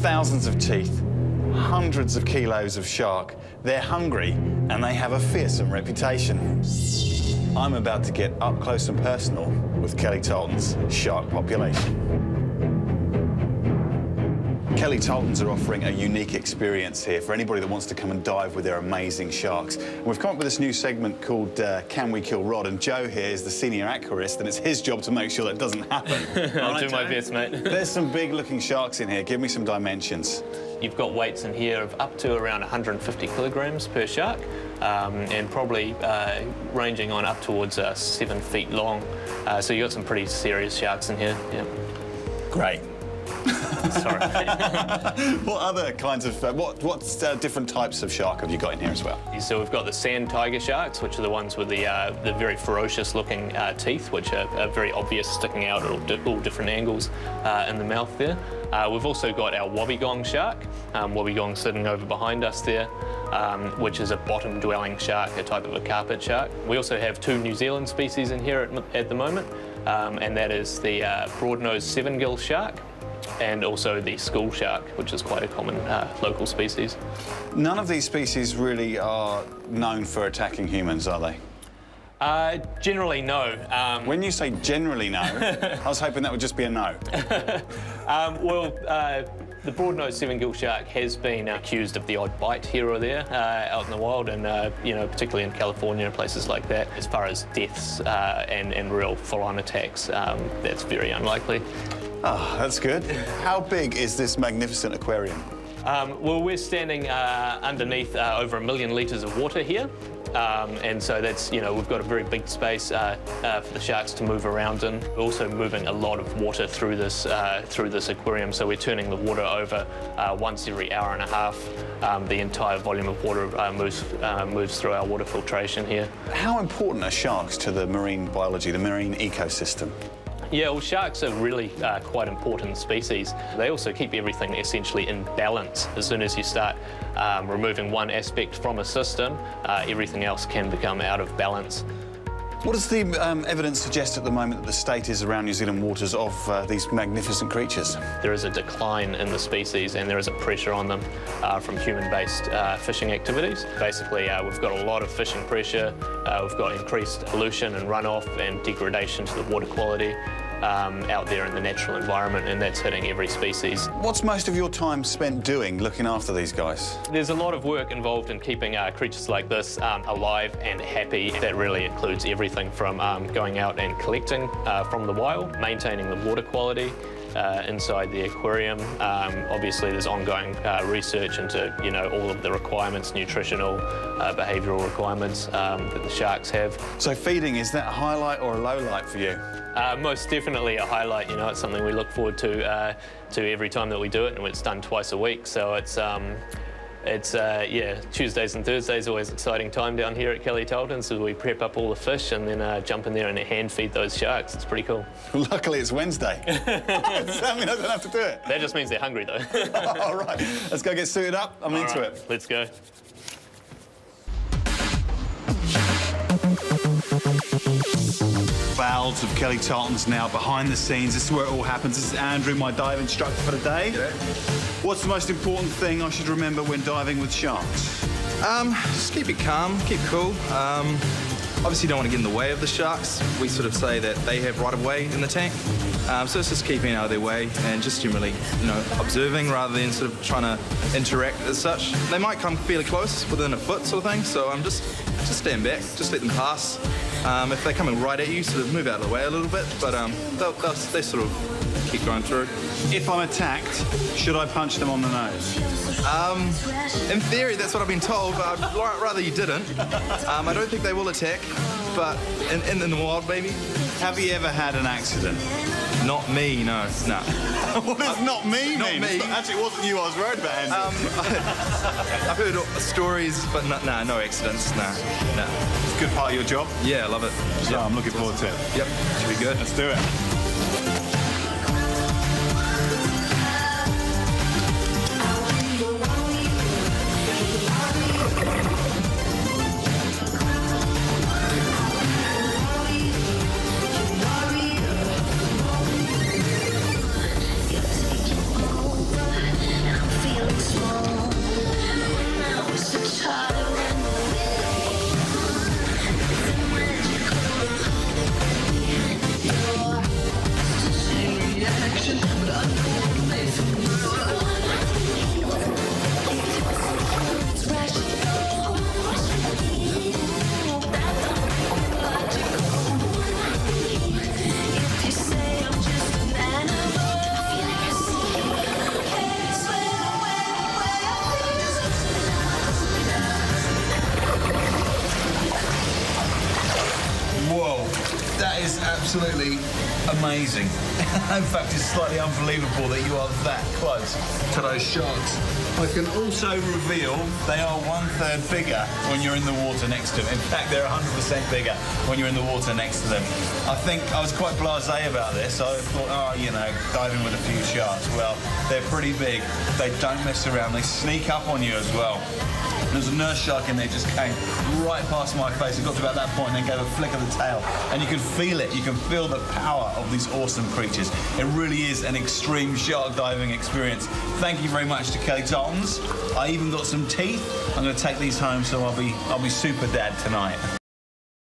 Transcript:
Thousands of teeth, hundreds of kilos of shark. They're hungry and they have a fearsome reputation. I'm about to get up close and personal with Kelly Tarlton's shark population. Kelly Tarlton's are offering a unique experience here for anybody that wants to come and dive with their amazing sharks. And we've come up with this new segment called uh, Can We Kill Rod? And Joe here is the senior aquarist, and it's his job to make sure that doesn't happen. I'll Right, do my Joe? best, mate. There's some big-looking sharks in here. Give me some dimensions. You've got weights in here of up to around 150 kilograms per shark, um, and probably uh, ranging on up towards uh, seven feet long. Uh, so you've got some pretty serious sharks in here. Yeah. Great. Sorry. What other kinds of, uh, what, what uh, different types of shark have you got in here as well? so we've got the sand tiger sharks, which are the ones with the uh, the very ferocious looking uh, teeth, which are, are very obvious sticking out at all, di- all different angles uh, in the mouth there. Uh, we've also got our wobbegong shark, um, wobbegong sitting over behind us there, um, which is a bottom-dwelling shark, a type of a carpet shark. We also have two New Zealand species in here at, at the moment, um, and that is the uh, broad-nosed seven-gill shark, and also the school shark, which is quite a common uh, local species. None of these species really are known for attacking humans, are they? Uh, generally, no. Um, When you say generally no, I was hoping that would just be a no. um, well, uh, the broad-nosed seven-gill shark has been accused of the odd bite here or there uh, out in the wild, and uh, you know, particularly in California and places like that. As far as deaths uh, and, and real full-on attacks, um, that's very unlikely. Ah, that's good. How big is this magnificent aquarium? Um, well, we're standing uh, underneath uh, over a million litres of water here. Um, and so that's, you know, we've got a very big space uh, uh, for the sharks to move around in. We're also moving a lot of water through this, uh, through this aquarium. So we're turning the water over uh, once every hour and a half. Um, the entire volume of water uh, moves, uh, moves through our water filtration here. How important are sharks to the marine biology, the marine ecosystem? Yeah, well, sharks are really uh, quite important species. They also keep everything essentially in balance. As soon as you start um, removing one aspect from a system, uh, everything else can become out of balance. What does the um, evidence suggest at the moment that the state is around New Zealand waters of uh, these magnificent creatures? There is a decline in the species and there is a pressure on them uh, from human-based uh, fishing activities. Basically, uh, we've got a lot of fishing pressure, uh, we've got increased pollution and runoff and degradation to the water quality um, out there in the natural environment, and that's hitting every species. What's most of your time spent doing looking after these guys? There's a lot of work involved in keeping uh, creatures like this um, alive and happy. That really includes everything from um, going out and collecting uh, from the wild, maintaining the water quality, uh, inside the aquarium. Um, obviously, there's ongoing uh, research into you know all of the requirements, nutritional, uh, behavioural requirements um, that the sharks have. So feeding, is that a highlight or a low light for you? Uh, most definitely a highlight. You know, it's something we look forward to uh, to every time that we do it, and it's done twice a week. So it's um, it's uh, yeah, Tuesdays and Thursdays always exciting time down here at Kelly Tarlton. So we prep up all the fish and then uh, jump in there and hand feed those sharks. It's pretty cool. Luckily, it's Wednesday. Does that mean I don't have to do it? That just means they're hungry though. All right, let's go get suited up. I'm All into right, it. Let's go. Bowels of Kelly Tarlton's now behind the scenes. This is where it all happens. This is Andrew, my dive instructor for the day. What's the most important thing I should remember when diving with sharks? Um, just keep it calm, keep cool. Um, obviously, don't want to get in the way of the sharks. We sort of say that they have right of way in the tank. Um, so it's just keeping out of their way and just generally, you know, observing rather than sort of trying to interact as such. They might come fairly close, within a foot sort of thing. So I'm just just stand back, just let them pass. Um, if they're coming right at you, sort of move out of the way a little bit. But um, they'll, they'll, they sort of keep going through. If I'm attacked, should I punch them on the nose? Um, in theory, that's what I've been told, but I'd rather you didn't. Um, I don't think they will attack, but in, in, in the wild, maybe. Have you ever had an accident? Not me, no, no. what does not me Not mean? me. Actually, it wasn't you I was worried about, Andrew. Um, I've heard stories, but no, nah, no accidents, nah, nah. it's a good part of your job. Yeah, I love it. So Yep. I'm looking forward to it. Yep, should be good. Let's do it. absolutely amazing. In fact, it's slightly unbelievable that you are that close to those sharks. I can also reveal they are one third bigger when you're in the water next to them. In fact, they're 100% bigger when you're in the water next to them. I think I was quite blasé about this. I thought, oh, you know, diving with a few sharks. Well, they're pretty big. They don't mess around. They sneak up on you as well. There's a nurse shark in there just came right past my face. It got to about that point and then gave a flick of the tail. And you can feel it. You can feel the power of these awesome creatures. It really is an extreme shark diving experience. Thank you very much to Kelly I even got some teeth. I'm going to take these home so I'll be I'll be super dad tonight.